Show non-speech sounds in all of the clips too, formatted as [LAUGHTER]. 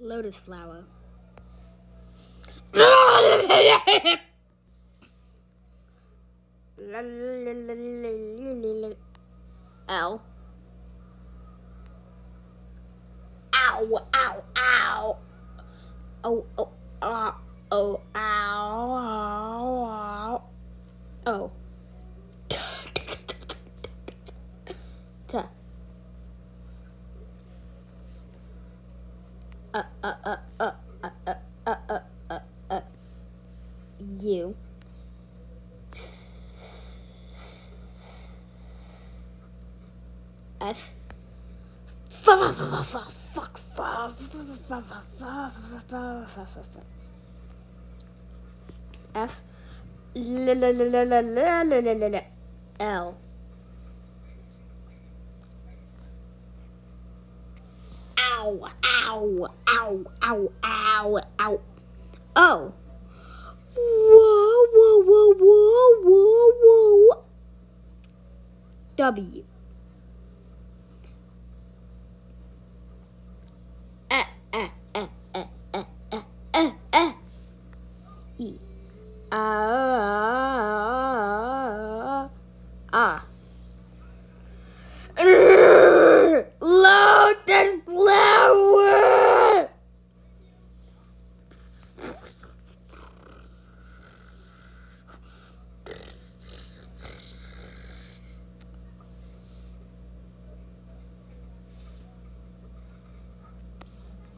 Lotus flower. L. Ow, ow, ow. Oh, oh, uh, oh, ow, ow, ow. Oh. T. Uh, uh, uh, uh, uh, uh, uh, uh, uh, uh. U. F. Fuck, fuck, fuck, fuck, fuck, fuck, fuck, F. L, Ow, ow, ow, ow, ow, ow. Oh. Whoa, whoa, whoa, whoa, whoa, whoa. W. Ah. Load the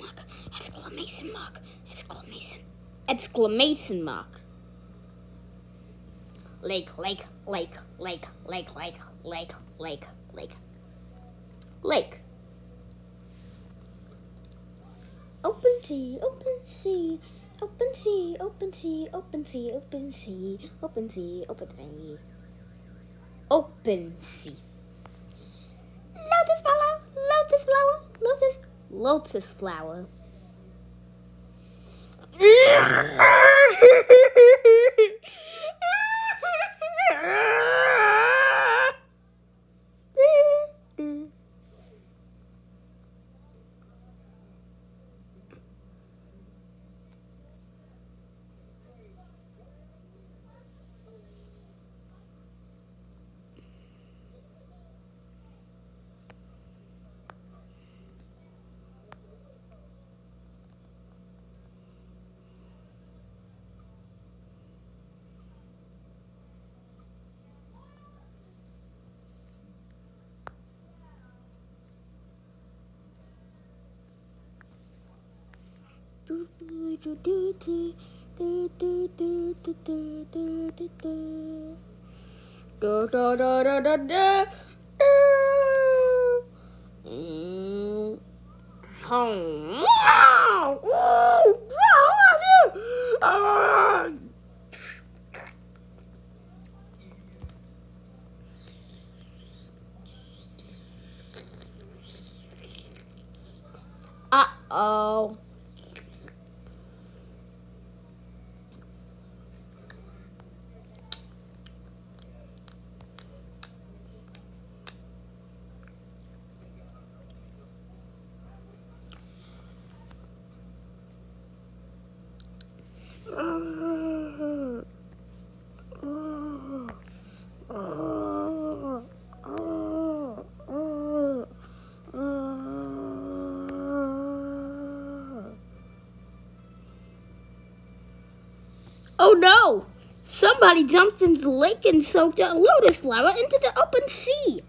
mark, exclamation mark, exclamation, exclamation mark. Lake, lake, lake, lake, lake, lake, lake, lake, lake. Lake. Open sea, open sea, open sea, open sea, open sea, open sea, open sea, open sea. Open sea flower, lotus flower, lotus, flower. [LAUGHS] Da da da da da da. Mm. Hum. Uh oh. Oh no! Somebody dumped into the lake and soaked a lotus flower into the open sea.